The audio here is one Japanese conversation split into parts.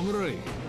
侍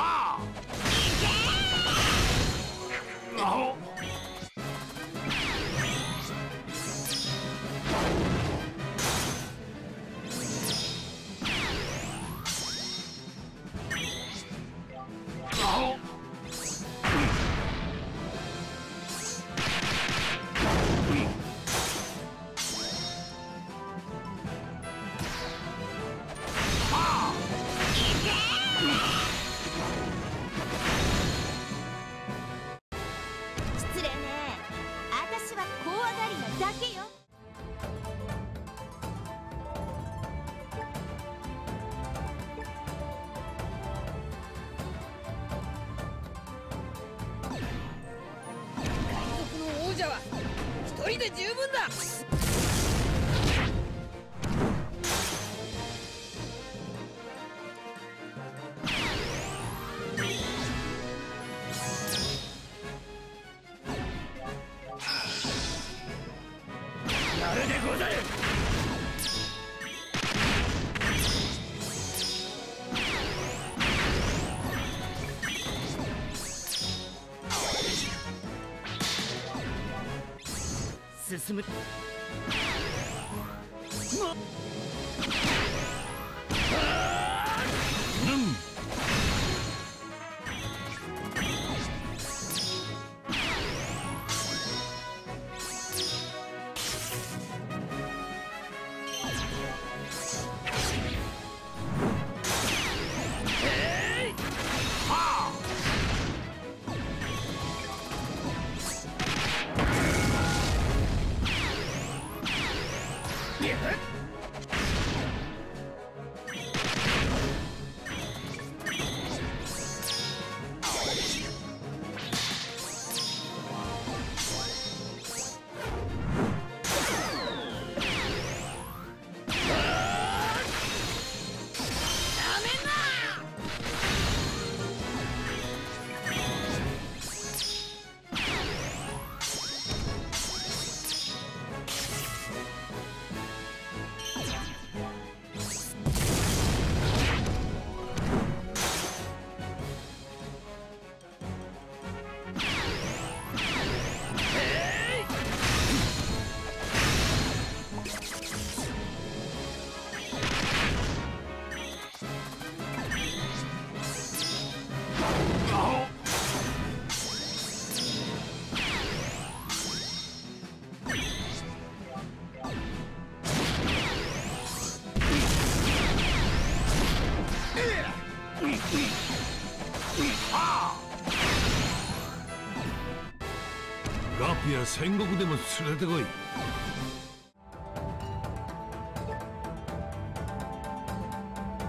はで十分だ。やるでござる。む。ガピア戦国でも連れてこい。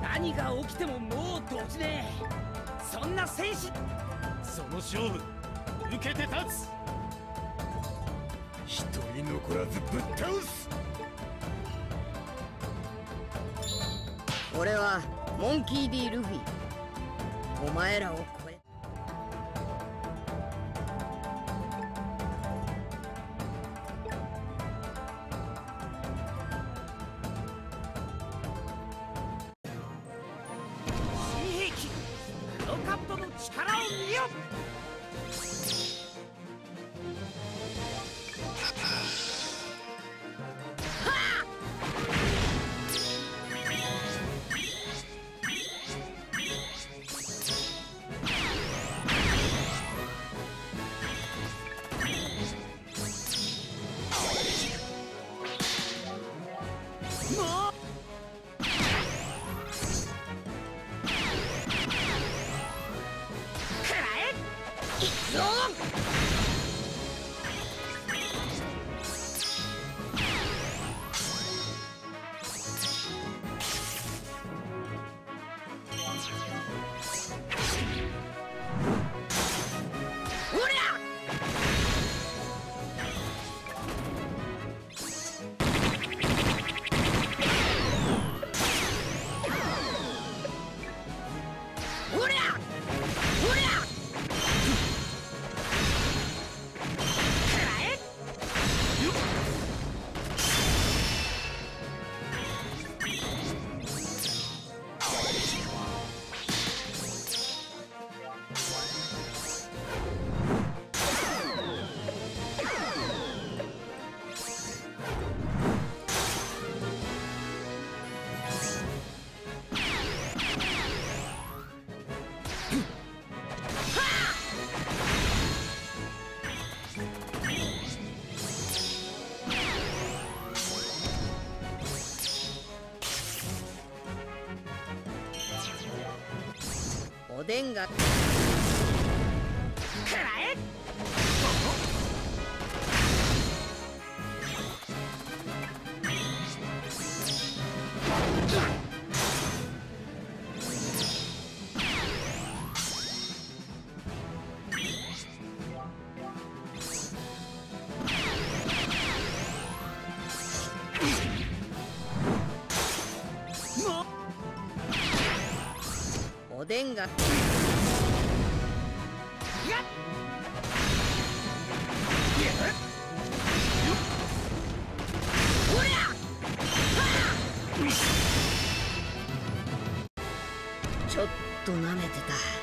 何が起きてももう動じねえ。そんな戦士その勝負受けて立つ。一人残らずぶっ倒す。俺はモンキー・ディ・ルフィお前らを超え。新兵器黒カットの力を見よ。くぞおちょっとなめてた。